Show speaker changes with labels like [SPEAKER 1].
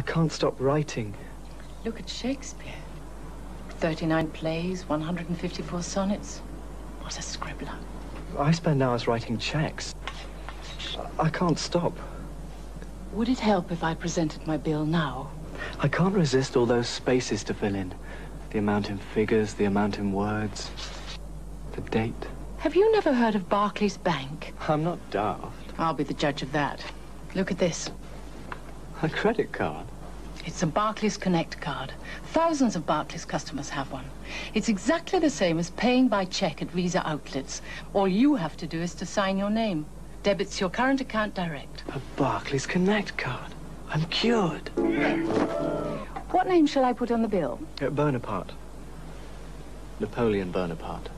[SPEAKER 1] I can't stop writing.
[SPEAKER 2] Look at Shakespeare. 39 plays, 154 sonnets. What a scribbler.
[SPEAKER 1] I spend hours writing checks. I can't stop.
[SPEAKER 2] Would it help if I presented my bill now?
[SPEAKER 1] I can't resist all those spaces to fill in. The amount in figures, the amount in words, the date.
[SPEAKER 2] Have you never heard of Barclays Bank?
[SPEAKER 1] I'm not daft.
[SPEAKER 2] I'll be the judge of that. Look at this.
[SPEAKER 1] A credit card?
[SPEAKER 2] It's a Barclays Connect card. Thousands of Barclays customers have one. It's exactly the same as paying by check at Visa outlets. All you have to do is to sign your name. Debits your current account direct.
[SPEAKER 1] A Barclays Connect card. I'm cured.
[SPEAKER 2] What name shall I put on the bill?
[SPEAKER 1] Uh, Bonaparte. Napoleon Bonaparte.